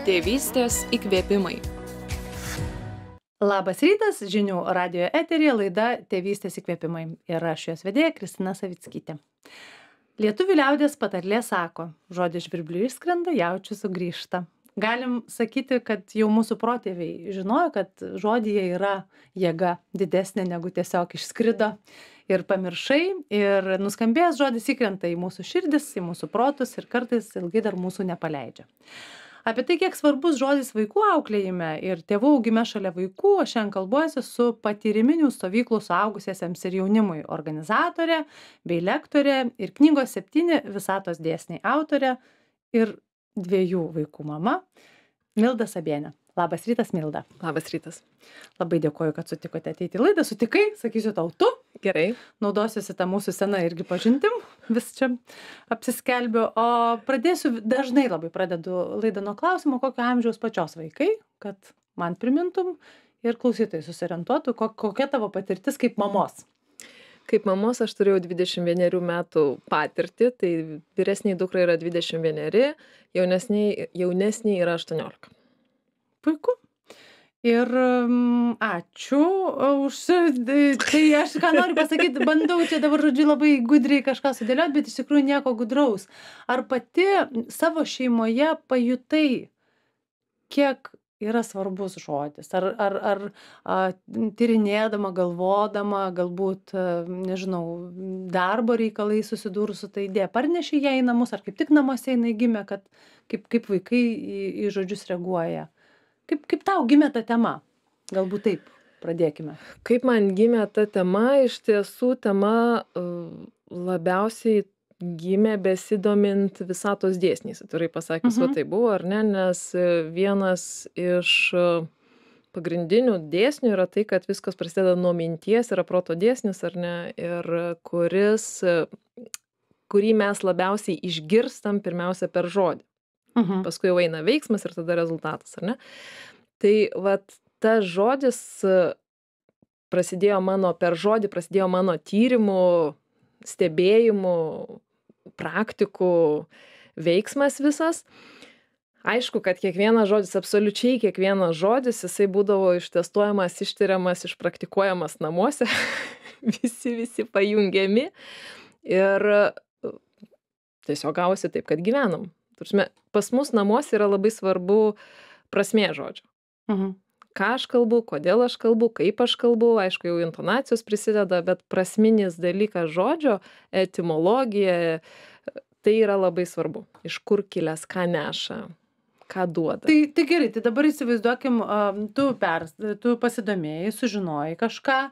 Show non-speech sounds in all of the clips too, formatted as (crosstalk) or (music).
Tėvystės įkvėpimai. Labas rytas, žinių radio eterija laida Tėvystės įkvėpimai. Ir aš jos vedėja Kristina Savickytė. Lietuvių liaudės patarlė sako, žodis žvirblių išskrenda, jaučių sugrįžta. Galim sakyti, kad jau mūsų protėviai žinojo, kad žodėje yra jėga didesnė negu tiesiog išskrido ir pamiršai ir nuskambėjęs žodis įkrenta į mūsų širdis, į mūsų protus ir kartais ilgai dar mūsų nepaleidžia. Apie tai, kiek svarbus žodis vaikų auklėjime ir tėvų augime šalia vaikų, aš šiandien kalbuosi su patyriminių stovyklų suaugusiesiems ir jaunimui organizatorė bei lektorė ir knygos septyni visatos dėsniai autorė ir dviejų vaikų mama Milda Sabienė. Labas rytas, Milda. Labas rytas. Labai dėkoju, kad sutikote ateiti į laidą. Sutikai, sakysiu tau tu. Gerai. Naudosiuosi tą mūsų seną irgi pažintim, vis čia apsiskelbiu. O pradėsiu, dažnai labai pradedu laidą nuo klausimo, kokio amžiaus pačios vaikai, kad man primintum ir klausytojai susiorientuotų, kokia tavo patirtis kaip mamos. Kaip mamos aš turėjau 21 metų patirtį, tai vyresniai dukra yra 21, jaunesniai, jaunesniai yra 18 puiku. Ir um, ačiū už tai, aš ką noriu pasakyti, bandau čia dabar, žodžiu, labai gudriai kažką sudėlioti, bet iš tikrųjų nieko gudraus. Ar pati savo šeimoje pajutai, kiek yra svarbus žodis? Ar, ar, ar a, tyrinėdama, galvodama, galbūt, a, nežinau, darbo reikalai susidūrus su tai idėja, parneši ją į namus, ar kaip tik namuose jinai gimė, kad kaip, kaip vaikai į, į žodžius reaguoja? Kaip, kaip tau gimė ta tema? Galbūt taip pradėkime. Kaip man gimė ta tema, iš tiesų tema e, labiausiai gimė besidomint visatos dėsniais, atvirai pasakius, mhm. o tai buvo, ar ne, nes e, vienas iš e, pagrindinių dėsnių yra tai, kad viskas prasideda nuo minties, yra proto dėsnis, ar ne, ir kuris, kurį mes labiausiai išgirstam pirmiausia per žodį. Mhm. Paskui jau eina veiksmas ir tada rezultatas, ar ne? Tai vat tas žodis prasidėjo mano, per žodį prasidėjo mano tyrimų, stebėjimų, praktikų veiksmas visas. Aišku, kad kiekvienas žodis, absoliučiai kiekvienas žodis, jisai būdavo ištestuojamas, ištyriamas, išpraktikuojamas namuose, (laughs) visi, visi pajungiami. Ir tiesiog gavosi taip, kad gyvenam prasme pas mus namuose yra labai svarbu prasmė žodžio. Mhm. Ką aš kalbu, kodėl aš kalbu, kaip aš kalbu, aišku, jau intonacijos prisideda, bet prasminis dalykas žodžio, etimologija, tai yra labai svarbu. Iš kur kilęs, ką neša, ką duoda. Tai, tai gerai, tai dabar įsivaizduokim, tu, per, tu pasidomėjai, sužinojai kažką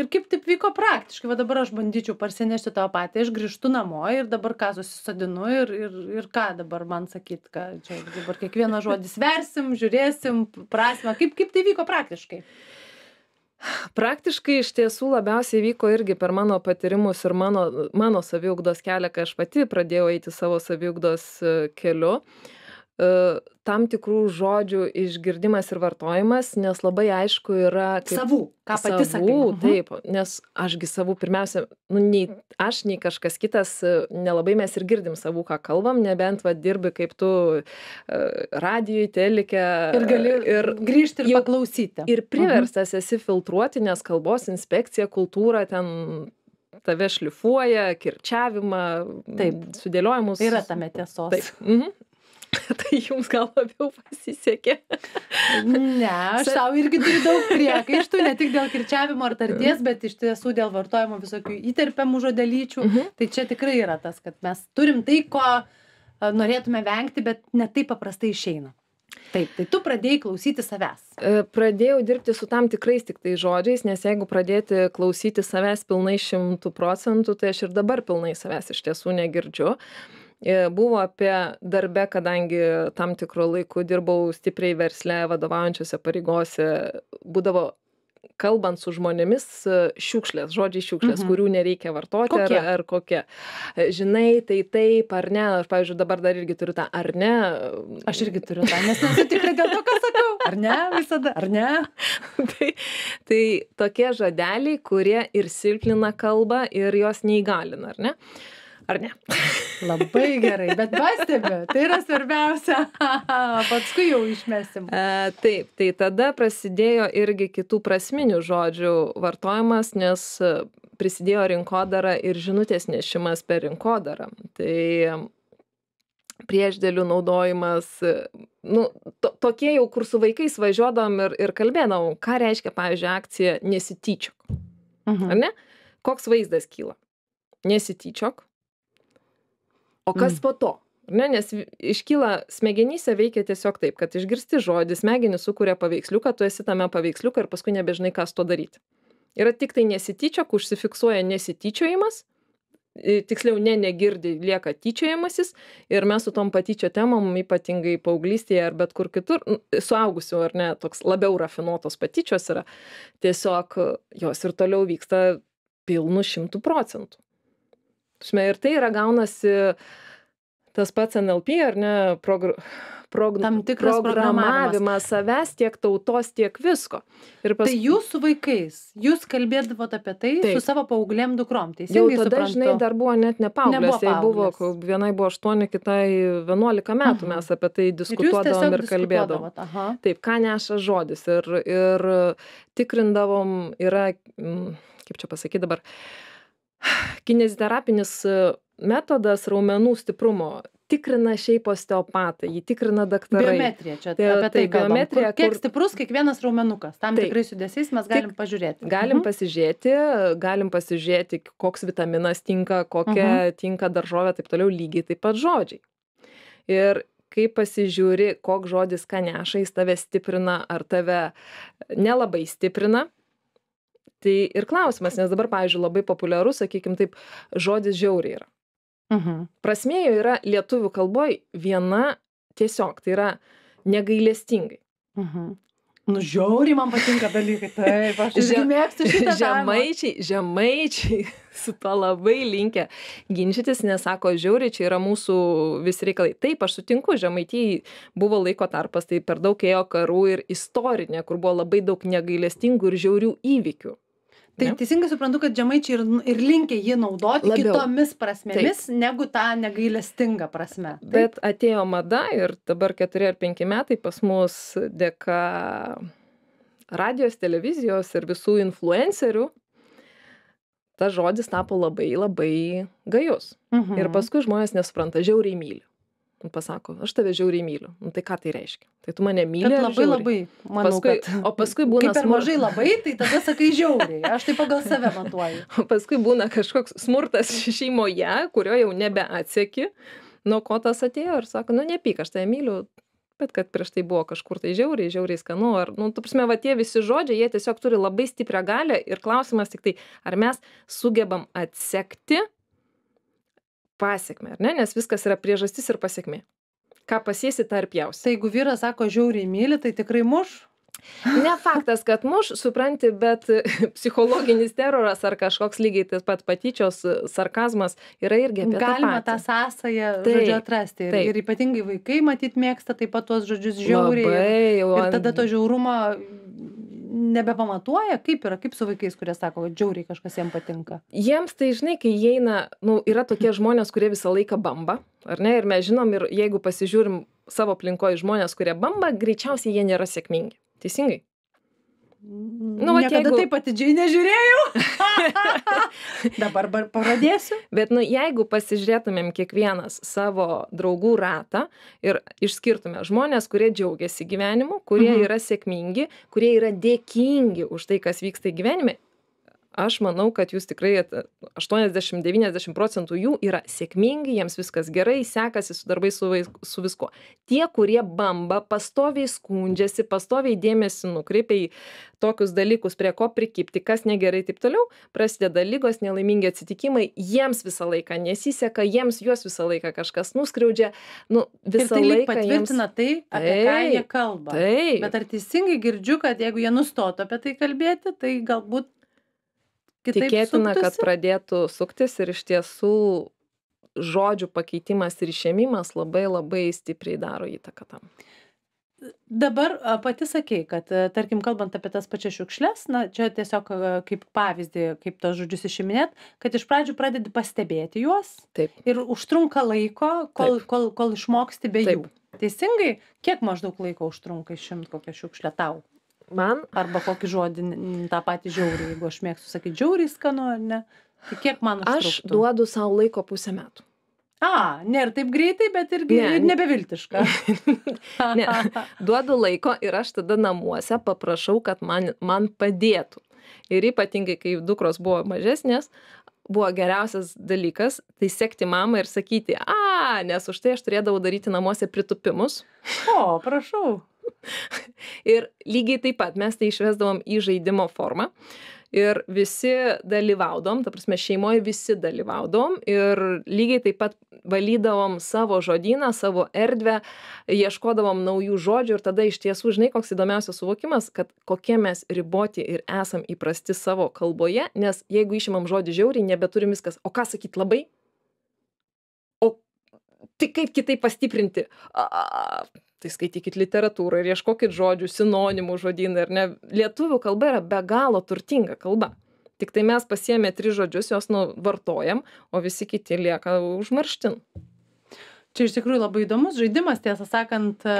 ir kaip taip vyko praktiškai va dabar aš bandyčiau parsinešti tą patį aš grįžtu namo ir dabar ką susisodinu ir ir ir ką dabar man sakyt ką čia dabar kiekvieną žodį sversim žiūrėsim prasmę kaip kaip tai vyko praktiškai Praktiškai iš tiesų labiausiai vyko irgi per mano patyrimus ir mano, mano saviugdos kelią, kai aš pati pradėjau eiti savo saviugdos e, keliu. Uh, tam tikrų žodžių išgirdimas ir vartojimas, nes labai aišku yra... Kaip, savų, ką pati savų, sakai. Mhm. Taip, nes ašgi savų pirmiausia, nu, nei aš, nei kažkas kitas, e, nelabai mes ir girdim savų, ką kalbam, nebent va dirbi kaip tu uh, radijui, telikė. Ir gali ir grįžti ir jau, paklausyti. Ir priverstas mhm. esi filtruoti, nes kalbos inspekcija, kultūra ten tave šlifuoja, kirčiavimą, taip, sudėliojimus. Yra tame tiesos. Taip. Mhm. (laughs) tai jums gal labiau pasisekė. ne, aš tau irgi turiu daug (laughs) priekaištų, ne tik dėl kirčiavimo ar tarties, bet iš tiesų dėl vartojimo visokių įterpiamų žodelyčių. Uh mhm. -huh. Tai čia tikrai yra tas, kad mes turim tai, ko norėtume vengti, bet ne taip paprastai išeina. Taip, tai tu pradėjai klausyti savęs. E, pradėjau dirbti su tam tikrais tik tai žodžiais, nes jeigu pradėti klausyti savęs pilnai šimtų procentų, tai aš ir dabar pilnai savęs iš tiesų negirdžiu. E, buvo apie darbe, kadangi tam tikro laiku dirbau stipriai versle, vadovaujančiose pareigose, būdavo kalbant su žmonėmis šiukšlės, žodžiai šiukšlės, mhm. kurių nereikia vartoti kokie? Ar, ar kokie. E, žinai, tai taip ar ne, aš, pavyzdžiui, dabar dar irgi turiu tą ar ne. Aš irgi turiu tą, nes nesu tikrai dėl to, ką sakau. Ar ne visada, ar ne? (laughs) tai, tai tokie žodeliai, kurie ir silpnina kalbą, ir jos neįgalina, ar ne? Ar ne? (laughs) Labai gerai, bet pastebi, tai yra svarbiausia. (laughs) Paskui jau išmesim. E, taip, tai tada prasidėjo irgi kitų prasminių žodžių vartojimas, nes prisidėjo rinkodara ir žinutės nešimas per rinkodarą. Tai priešdėlių naudojimas, nu, to, tokie jau, kur su vaikais važiuodom ir, ir kalbėdom, ką reiškia, pavyzdžiui, akcija nesityčiok. Mhm. Ar ne? Koks vaizdas kyla? Nesityčiok, o kas Mm. po to? Ne? Nes iškyla smegenyse veikia tiesiog taip kad išgirsti žodį smegenys sukuria paveiksliuką tu esi tame paveiksliuke ir paskui nebežinai ką su tuo daryti. Yra tiktai nesityčiok užsifiksuoja nesityčiojimas tiksliau ne negirdi lieka tyčiojimasis ir mes su tom patyčių temom ypatingai paauglystėje ar bet kur kitur suaugusių ar ne toks labiau rafinuotos patyčios yra tiesiog jos ir toliau vyksta pilnu šimtu procentų prasme, ir tai yra gaunasi tas pats NLP, ar ne, progr prog Tam tikras programavimas savęs, tiek tautos, tiek visko. Ir Tai jūs su vaikais, jūs kalbėdavote apie tai Taip. su savo paaugliam dukrom, jau teisingai tada, suprantu? žinai, dar buvo net ne paauglės, jai buvo, vienai buvo 8, kitai 11 metų, Mhm. mes apie tai ir diskutuodavom tiesiog ir kalbėdavom. Aha. Taip, ką neša žodis. Ir, ir tikrindavom, yra, kaip čia pasakyti dabar, kineziterapinis e, metodas raumenų stiprumo tikrina šiaip osteopatai, jį tikrina daktarai. Biometrija čia Tai- apie tai tai biometrija, Kur, kiek stiprus kiekvienas raumenukas. Tam Taip. tikrais judesiais mes galim pažiūrėti. Galim Mhm. pasižiūrėti, galim pasižiūrėti, koks vitaminas tinka, kokia tinka daržovė, taip toliau lygiai taip pat žodžiai. Ir kai pasižiūri, koks žodis ką neša, jis tave stiprina ar tave nelabai stiprina. Tai ir klausimas, nes dabar, pavyzdžiui, labai populiarus, sakykime taip, žodis žiauriai yra. Mhm. Prasmė jo yra lietuvių kalboje viena tiesiog, tai yra negailestingai. Mhm. Nu, žiauriai man patinka dalykai. Taip, aš irgi Že- mėgstu šitą. Žemaičiai, žemaičiai (laughs) su to labai linkę ginčytis, nes sako, žiauriai čia yra mūsų visi reikalai. Taip, aš sutinku, žemaitijai buvo laiko tarpas, tai per daug ėjo karų ir istorinė, kur buvo labai daug negailestingų ir žiaurių įvykių. Tai teisingai suprantu, kad žemaičiai ir, ir linkia jį naudoti kitomis prasmėmis, negu tą negailestingą prasme. Bet atėjo mada ir dabar keturi ar penki metai pas mus dėka radijos, televizijos ir visų influencerių tas žodis tapo labai labai gajus. Mhm. Ir paskui žmonės nesupranta, žiauriai myli. Pasako, aš tave žiauriai myliu. Nu, tai ką tai reiškia? Tai tu mane myli. Ar labai labai, manau, Paskui, kad... o paskui būna Kai per mažai labai, tai tada sakai žiauriai. Aš tai pagal save matuoju. (laughs) O paskui būna kažkoks smurtas šeimoje, kurio jau nebeatsieki, nuo ko tas atėjo ir sako, nu nepyk, aš tave myliu, bet kad prieš tai buvo kažkur tai žiauriai, žiauriai skanu, ar, nu, tu prasme, va tie visi žodžiai, jie tiesiog turi labai stiprią galę ir klausimas tik tai, ar mes sugebam atsekti pasiekmę, ar ne, nes viskas yra priežastis ir pasiekmė. Ką pasiesi, tą ir pjausi. Tai jeigu vyras sako žiauriai myli, tai tikrai muš. Ne faktas, kad muš, supranti, bet (laughs) psichologinis teroras ar kažkoks lygiai tas pat patyčios sarkazmas yra irgi apie Galima tą tą patį. sąsąją Taip, žodžiu atrasti. Ir, taip. ir ypatingai vaikai matyt mėgsta taip pat tuos žodžius žiauriai. Labai. Ir ant- tada to žiaurumo nebepamatuoja, kaip yra, kaip su vaikais, kurie sako, kad žiauriai kažkas jiems patinka. Jiems tai, žinai, kai įeina, nu, yra tokie (laughs) žmonės, kurie visą laiką bamba, ar ne? Ir mes žinom, ir jeigu pasižiūrim savo aplinkoje žmonės, kurie bamba, greičiausiai jie nėra sėkmingi. Teisingai? Nu, vat Niekada jeigu- taip atidžiai nežiūrėjau. (laughs) Dabar bar- pradėsiu. Bet, nu, jeigu pasižiūrėtumėm kiekvienas savo draugų ratą ir išskirtume žmonės, kurie džiaugiasi gyvenimu, kurie Mhm. yra sėkmingi, kurie yra dėkingi už tai, kas vyksta gyvenime, aš manau, kad jūs tikrai at- 80-90 procentų jų yra sėkmingi, jiems viskas gerai, sekasi su darbais, su, vais- su viskuo. Tie, kurie bamba, pastoviai skundžiasi, pastoviai dėmesį nukreipia į tokius dalykus, prie ko prikipti, kas negerai ir taip toliau, prasideda lygos, nelaimingi atsitikimai, jiems visą laiką nesiseka, jiems juos visą laiką kažkas nuskriaudžia, nu, Ir visą tai lyg laiką jiems... patvirtina tai, apie ką jie Taip, kalba. Taip, Bet ar teisingai girdžiu, kad jeigu jie nustotų apie tai kalbėti, tai galbūt kitaip tikėtina, kad suktųsi? pradėtų suktis ir iš tiesų žodžių pakeitimas ir išėmimas labai labai stipriai daro įtaką tam. dabar pati sakei, kad, tarkim, kalbant apie tas pačias šiukšles, na, čia tiesiog kaip pavyzdį, kaip tos žodžius išiminėt, kad iš pradžių pradedi pastebėti juos Taip. ir užtrunka laiko, kol, Taip. kol, kol išmoksti be Taip. jų. Teisingai, kiek maždaug laiko užtrunka išimt kokią šiukšlę tau? Man Arba kokį žodį, n- tą patį žiaurį, jeigu aš mėgstu sakyti žiauriai skanu, ar ne? Tai kiek man aš užtruktų? duodu savo laiko pusę metų. A, nėra taip greitai, bet irgi Ne. ir nebeviltiška. (laughs) Ne. Duodu laiko ir aš tada namuose paprašau, kad man, man padėtų. Ir ypatingai, kai dukros buvo mažesnės, buvo geriausias dalykas, tai sekti mamą ir sakyti, a, nes už tai aš turėdavau daryti namuose pritupimus. O, prašau. (laughs) Ir lygiai taip pat mes tai išvesdavom į žaidimo formą. Ir visi dalyvaudom, ta prasme, šeimoje visi dalyvaudom ir lygiai taip pat valydavom savo žodyną, savo erdvę, ieškodavom naujų žodžių ir tada iš tiesų, žinai, koks įdomiausias suvokimas, kad kokie mes riboti ir esam įprasti savo kalboje, nes jeigu išimam žodį žiauriai, nebeturim viskas. O ką sakyti labai? Tai kaip kitaip pastiprinti? A, tai skaitykit literatūrą ir ieškokit žodžių, sinonimų žodynai, ar ne? Lietuvių kalba yra be galo turtinga kalba. Tik tai mes pasiemė tris žodžius, juos nu vartojam, o visi kiti lieka užmarštin. Čia iš tikrųjų labai įdomus žaidimas, tiesą sakant, e,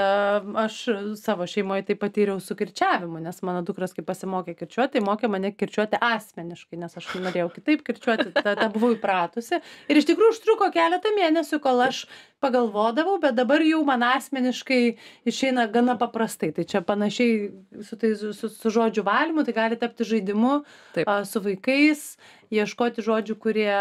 aš savo šeimoje tai patyriau su kirčiavimu, nes mano dukras, kai pasimokė kirčiuoti, tai mokė mane kirčiuoti asmeniškai, nes aš norėjau kitaip kirčiuoti, tada buvau įpratusi. Ir iš tikrųjų užtruko keletą mėnesių, kol aš pagalvodavau, bet dabar jau man asmeniškai išeina gana paprastai. Tai čia panašiai su, tai, su, su, žodžių valymu, tai gali tapti žaidimu a, su vaikais, ieškoti žodžių, kurie,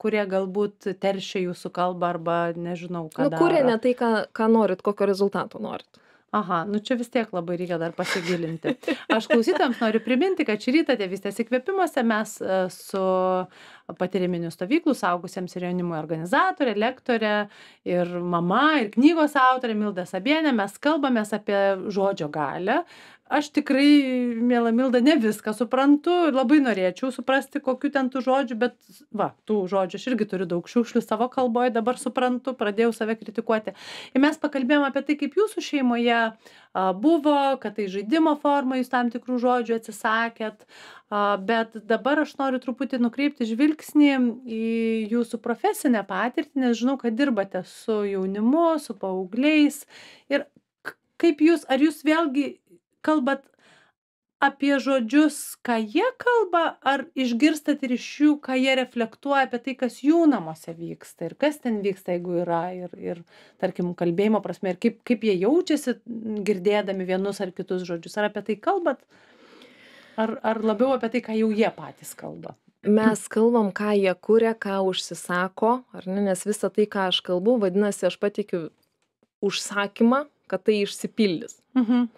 kurie galbūt teršia jūsų kalbą arba nežinau, ką. Nu, kuria daro. ne tai, ką, ką norit, kokio rezultato norit. Aha, nu čia vis tiek labai reikia dar pasigilinti. Aš klausytams noriu priminti, kad šį rytą tėvystės įkvėpimuose mes e, su patyriminių stovyklų saugusiems ir jaunimui organizatorė, lektorė ir mama ir knygos autorė Milda Sabienė mes kalbamės apie žodžio galę. Aš tikrai, mėla Milda, ne viską suprantu ir labai norėčiau suprasti, kokiu ten tų žodžių, bet va, tų žodžių aš irgi turiu daug šiukšlių savo kalboje, dabar suprantu, pradėjau save kritikuoti. Ir mes pakalbėjome apie tai, kaip jūsų šeimoje a, buvo, kad tai žaidimo forma, jūs tam tikrų žodžių atsisakėt, a, bet dabar aš noriu truputį nukreipti žvilgsnį į jūsų profesinę patirtį, nes žinau, kad dirbate su jaunimu, su paaugliais. Ir kaip jūs, ar jūs vėlgi kalbat apie žodžius, ką jie kalba, ar išgirstat ir iš jų, ką jie reflektuoja apie tai, kas jų namuose vyksta ir kas ten vyksta, jeigu yra ir, ir tarkim, kalbėjimo prasme, ir kaip, kaip jie jaučiasi girdėdami vienus ar kitus žodžius, ar apie tai kalbat, ar, ar labiau apie tai, ką jau jie patys kalba. Mes kalbam, ką jie kuria, ką užsisako, ar ne, nes visa tai, ką aš kalbu, vadinasi, aš patikiu užsakymą, kad tai išsipildys. Mhm.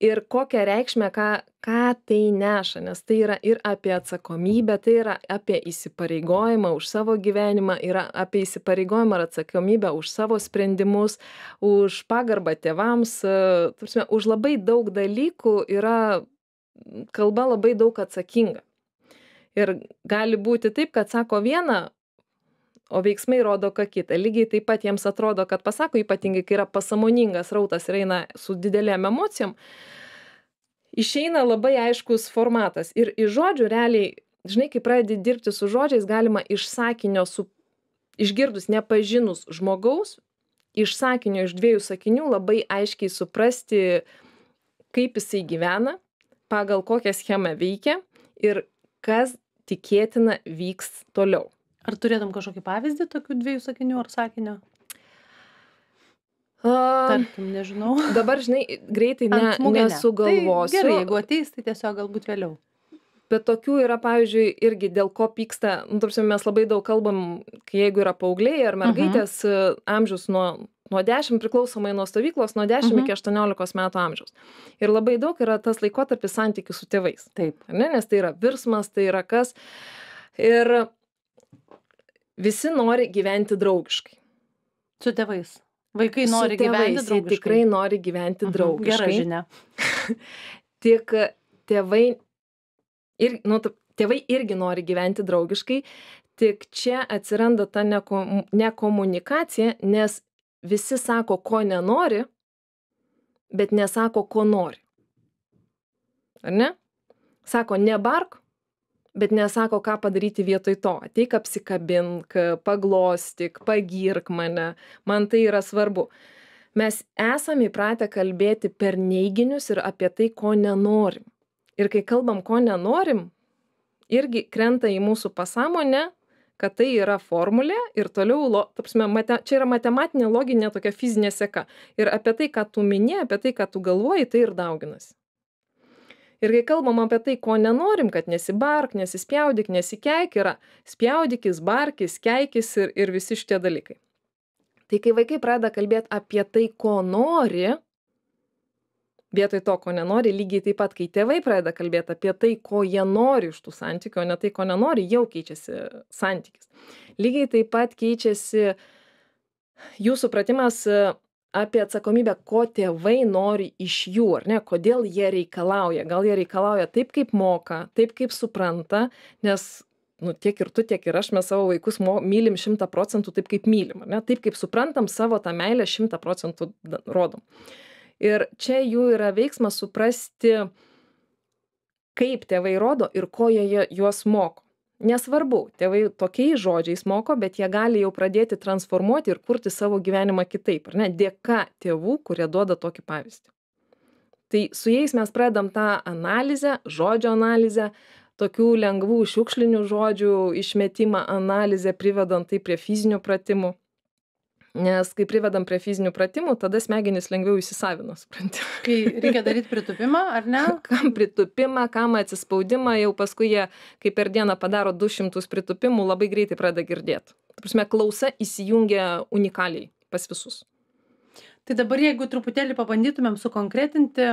Ir kokią reikšmę ką ką tai neša nes tai yra ir apie atsakomybę tai yra apie įsipareigojimą už savo gyvenimą yra apie įsipareigojimą ir atsakomybę už savo sprendimus už pagarbą tėvams e, ta prasme už labai daug dalykų yra kalba labai daug atsakinga. Ir gali būti taip kad sako vieną o veiksmai rodo ką kita. Lygiai taip pat jiems atrodo kad pasako ypatingai kai yra pasąmoningas srautas ir eina su didelėm emocijom išeina labai aiškus formatas. Ir iš žodžių realiai žinai kai pradedi dirbti su žodžiais galima iš sakinio su išgirdus nepažinus žmogaus iš sakinio iš dviejų sakinių labai aiškiai suprasti kaip jisai gyvena pagal kokią schemą veikia ir kas tikėtina vyks toliau Ar turėtum kažkokį pavyzdį tokių dviejų sakinių ar sakinio? Tarkim, nežinau. (laughs) dabar žinai greitai ne, nesugalvosiu Tai gerai, jeigu ateis, tai tiesiog galbūt vėliau. bet tokių yra pavyzdžiui irgi dėl ko pyksta nu ta prasme mes labai daug kalbam jeigu yra paaugliai ar mergaitės e, amžius nuo nuo dešim priklausomai nuo stovyklos nuo dešim Mhm. iki aštuoniolikos metų amžiaus ir labai daug yra tas laikotarpis santykių su tėvais Taip. ne nes tai yra virsmas tai yra kas ir visi nori gyventi draugiškai Su tėvais. Vaikai Su nori tėvais gyventi jie draugiškai. tikrai nori gyventi Mhm, Gera draugiškai žinia. (laughs) tik tėvai ir nu tėvai irgi nori gyventi draugiškai tik čia atsiranda ta nekom nekomunikacija nes visi sako ko nenori bet nesako, ko nori. Ar ne? Sako, nebark, bet nesako, ką padaryti vietoj to. Ateik apsikabink, paglostyk, pagirk mane, man tai yra svarbu. Mes esame įpratę kalbėti per neiginius ir apie tai, ko nenorim. Ir kai kalbam, ko nenorim, irgi krenta į mūsų pasąmonę, kad tai yra formulė ir toliau, lo, tapsime, mate, čia yra matematinė, loginė tokia fizinė seka. Ir apie tai, ką tu minė, apie tai, ką tu galvoji, tai ir dauginasi ir kai kalbam apie tai ko nenorim kad nesibark nesispjaudyk nesikeik yra spjaudykis barkis keikis ir ir visi šitie dalykai. Tai kai vaikai pradeda kalbėt apie tai ko nori vietoj to ko nenori lygiai taip pat kai tėvai pradeda kalbėt apie tai ko jie nori iš tų santykių o ne tai ko nenori jau keičiasi santykis. Lygiai taip pat keičiasi jų supratimas apie atsakomybę ko tėvai nori iš jų ar ne? Kodėl jie reikalauja? Gal jie reikalauja taip kaip moka taip kaip supranta nes nu tiek ir tu tiek ir aš mes savo vaikus mo mylim šimtą procentų taip kaip mylim ar ne? Taip kaip suprantam savo tą meilę šimtą procentų rodom. Ir čia jų yra veiksmas suprasti kaip tėvai rodo ir ko jie juos moko nesvarbu tėvai tokiais žodžiais moko bet jie gali jau pradėti transformuoti ir kurti savo gyvenimą kitaip ar ne? Dėka tėvų kurie duoda tokį pavyzdį. Tai su jais mes pradedam tą analizę žodžio analizę tokių lengvų šiukšlinių žodžių išmetimą analizę privedant tai prie fizinių pratimų nes kai privedam prie fizinių pratimų tada smegenys lengviau įsisavina supranti. Kai reikia daryt pritūpimą ar ne? (laughs) Kam pritūpimą kam atsispaudimą jau paskui jie kai per dieną padaro du šimtus pritūpimų labai greitai pradeda girdėt. Ta prasme klausa įsijungia unikaliai pas visus. Tai dabar jeigu truputėlį pabandytumėm sukonkretinti,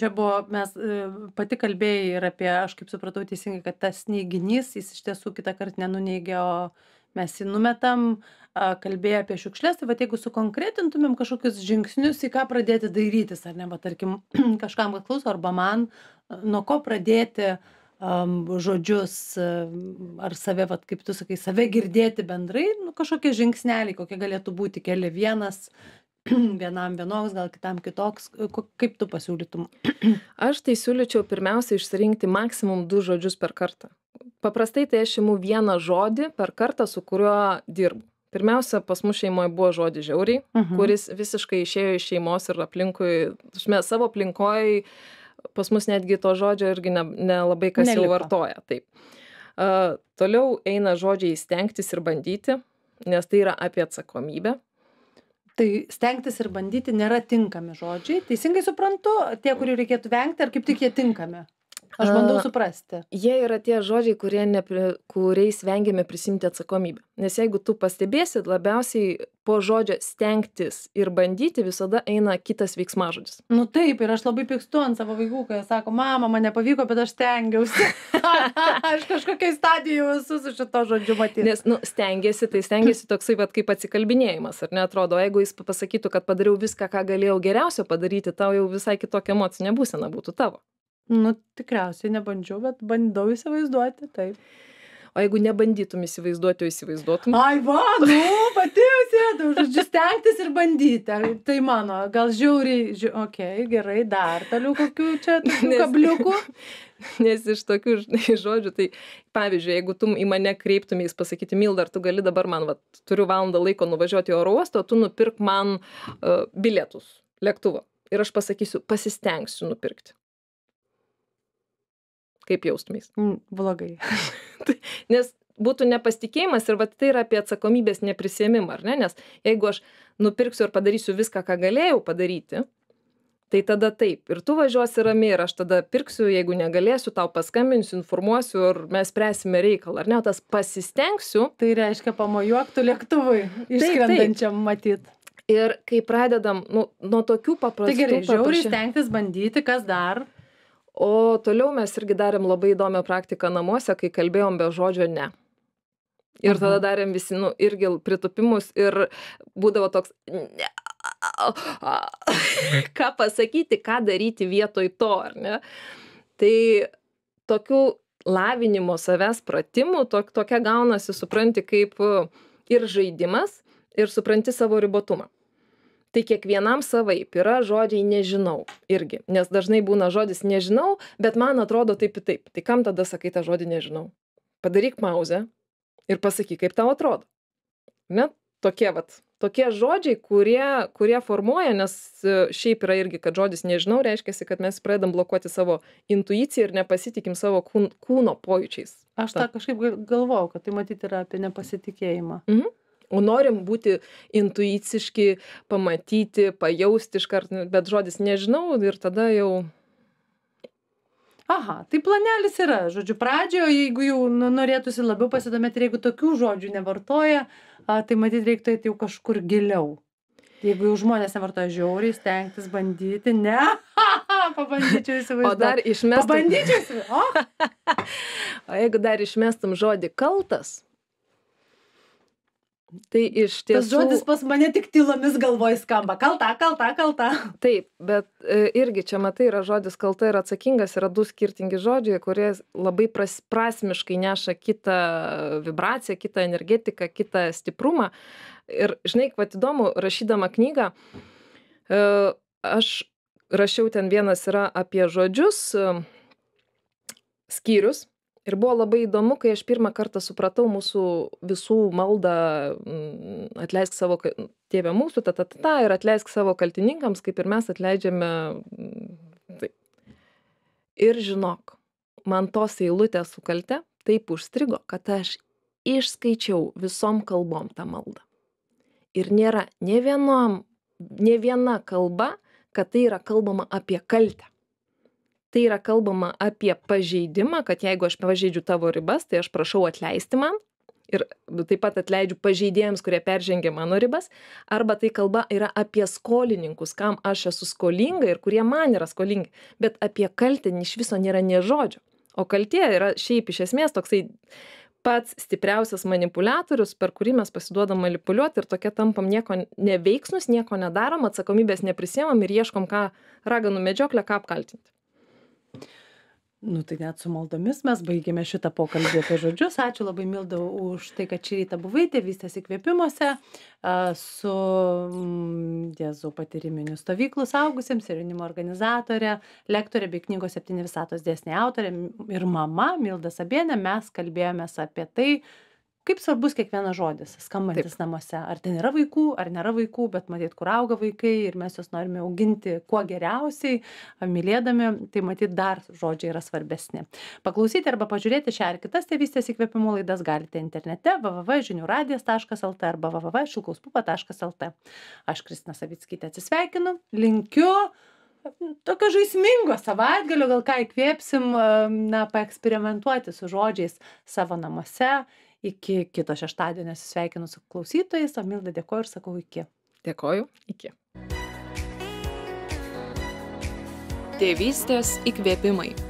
čia buvo, mes e, pati kalbėjai ir apie, aš kaip supratau teisingai, kad tas neiginys, jis iš tiesų kitą kartą nenuneigia, o mes jį numetam, kalbėjo apie šiukšles, tai va jeigu sukonkretintumėm kažkokius žingsnius, į ką pradėti dairytis, ar ne, va tarkim, (clears throat) kažkam, klauso, arba man, nuo ko pradėti um, žodžius, ar save, va, kaip tu sakai, save girdėti bendrai, nu, kažkokie žingsneliai, kokie galėtų būti keli vienas, (clears throat) vienam vienoks, gal kitam kitoks, kaip tu pasiūlytum? Aš tai siūlyčiau pirmiausia išsirinkti maksimum du žodžius per kartą. Paprastai tai aš imu vieną žodį per kartą, su kuriuo dirbu pirmiausia pas mus šeimoj buvo žodis žiauriai Mhm. kuris visiškai išėjo iš šeimos ir aplinkui prasme savo aplinkoj pas mus netgi to žodžio irgi ne nelabai kas jau vartoja taip a, toliau eina žodžiai stengtis ir bandyti nes tai yra apie atsakomybę Tai stengtis ir bandyti nėra tinkami žodžiai. Teisingai suprantu, tie, kurių reikėtų vengti, ar kaip tik jie tinkami? Aš bandau suprasti. jie yra tie žodžiai kurie nepri kuriais vengiame prisiimti atsakomybę nes jeigu tu pastebėsi labiausiai po žodžio stengtis ir bandyti visada eina kitas veiksmažodis Nu taip, ir aš labai pykstu ant savo vaikų, kai jie sako, mama, man nepavyko, bet aš stengiausi. (laughs) aš kažkokiai stadijoje esu su šito žodžiu matyti. Nes, nu, stengiasi, tai stengiasi toksai, bet kaip atsikalbinėjimas, ar ne, atrodo, jeigu jis pasakytų, kad padariau viską, ką galėjau geriausio padaryti, tau jau visai kitokia emocinė būsena būtų tavo. Nu, tikriausiai nebandžiau, bet bandau įsivaizduoti, taip. O jeigu nebandytum įsivaizduoti, o įsivaizduotum, Ai, va, nu, pati sėdau, žodžiu, stengtis ir bandyti. Tai mano, gal žiauriai, ži... okei, okay, gerai, dar toliau kokių čia kabliukų. nes iš tokių žodžių, tai pavyzdžiui, jeigu tu į mane kreiptumės pasakyti, Milda, ar tu gali dabar man, va, turiu valandą laiko nuvažiuoti į oro uostą, o tu nupirk man uh, bilietus lėktuvo. Ir aš pasakysiu, pasistengsiu nupirkti. Kaip jaustumės? Mm, blogai. (laughs) nes būtų nepasitikėjimas ir vat tai yra apie atsakomybės neprisėmimą, ar ne? Nes jeigu aš nupirksiu ir padarysiu viską, ką galėjau padaryti, tai tada taip. Ir tu važiuosi ramiai ir aš tada pirksiu, jeigu negalėsiu, tau paskambinsiu, informuosiu ir mes spręsime reikalą, ar ne? Tas pasistengsiu Tai reiškia pamojuoktų lėktuvui, išskrendančiam matyt. ir kai pradedam nu, nuo tokių paprastų... Tai gerai, žiauriai paprasčiau- stengtis bandyti, kas dar. O toliau mes irgi darėm labai įdomią praktiką namuose, kai kalbėjom be žodžio ne. Ir tada darėm visi, nu, irgi pritupimus ir būdavo toks, ne, (laughs) ką pasakyti, ką daryti vietoj to, ar ne? Tai tokių lavinimo savęs pratimų, tok, tokia gaunasi, supranti, kaip ir žaidimas, ir supranti savo ribotumą. Tai kiekvienam savaip yra žodžiai nežinau irgi. Nes dažnai būna žodis nežinau bet man atrodo taip ir taip. Tai kam tada sakai tą žodį nežinau? Padaryk pauzę ir pasakyk kaip tau atrodo. Ne? Tokie vat tokie žodžiai kurie kurie formuoja nes e, šiaip yra irgi kad žodis nežinau reiškiasi kad mes pradedam blokuoti savo intuiciją ir nepasitikim savo kūn kūno pojūčiais. Aš tą kažkaip gal- galvojau, kad tai matyti yra apie nepasitikėjimą. O norim būti intuiciški pamatyti pajausti iškart bet žodis nežinau ir tada jau Aha, tai planelis yra, žodžiu, pradžioje, jeigu jau nu, norėtųsi labiau pasidomėti ir jeigu tokių žodžių nevartoja, tai matyt reiktų eiti jau kažkur giliau. Jeigu jau žmonės nevartoja žiauriai, stengtis bandyti, ne, (laughs) pabandyčiau įsivaizduoti. o dar išmestum Pabandyčiau įsivaizduoti. (laughs) O, o jeigu dar išmestum žodį kaltas tai iš tas tiesų žodis pas mane tik tylomis galvoj skamba. Kalta, kalta, kalta. Taip, bet e, irgi čia matai yra žodis kalta ir atsakingas, yra du skirtingi žodžiai, kurie labai pras, prasmiškai neša kitą vibraciją, kitą energetiką, kitą stiprumą. Ir žinai, vad įdomu, rašydama knygą, e, aš rašiau ten vienas yra apie žodžius, e, skyrius. Ir buvo labai įdomu, kai aš pirmą kartą supratau mūsų visų maldą, mm, atleisk savo tėvę mūsų, ta, ta, ta, ta, ir atleisk savo kaltininkams, kaip ir mes atleidžiame. Taip. Ir žinok, man tos eilutės su kalte taip užstrigo, kad aš išskaičiau visom kalbom tą maldą. Ir nėra ne, vienom, ne viena kalba, kad tai yra kalbama apie kaltę. Tai yra kalbama apie pažeidimą, kad jeigu aš pažeidžiu tavo ribas, tai aš prašau atleisti man. Ir taip pat atleidžiu pažeidėjams, kurie peržengia mano ribas. Arba tai kalba yra apie skolininkus, kam aš esu skolinga ir kurie man yra skolingi. Bet apie kaltę iš viso nėra nie žodžio. O kaltė yra šiaip iš esmės toksai pats stipriausias manipuliatorius, per kurį mes pasiduodam manipuliuoti ir tokia tampam nieko neveiksnus, nieko nedarom, atsakomybės neprisimam ir ieškom ką raganų medžioklę, ką apkaltinti. Nu, tai net su maldomis mes baigėme šitą pokalbį apie žodžius. Ačiū labai Milda už tai, kad šį rytą buvai tėvystės įkvėpimuose su mm, Diezu patyriminių stovyklų saugusiems ir jaunimo organizatorė, lektorė bei knygos septyni visatos dėsniai autorė ir mama Milda Sabienė. Mes kalbėjomės apie tai, kaip svarbus kiekvienas žodis, skambantis namuose. Ar ten yra vaikų, ar nėra vaikų, bet matyt, kur auga vaikai ir mes juos norime auginti kuo geriausiai, mylėdami, tai matyt, dar žodžiai yra svarbesni. Paklausyti arba pažiūrėti šią ar kitas tėvystės įkvėpimo laidas galite internete www.žiniųradijas.lt arba www.šilkauspupa.lt. Aš Kristina Savickytė atsisveikinu, linkiu tokio žaismingo savaitgalio, gal ką įkvėpsim, na, paeksperimentuoti su žodžiais savo namuose iki kito šeštadienio sveikinu su klausytojais, o Milda dėkoju ir sakau iki. Dėkoju, iki. Tėvystės įkvėpimai.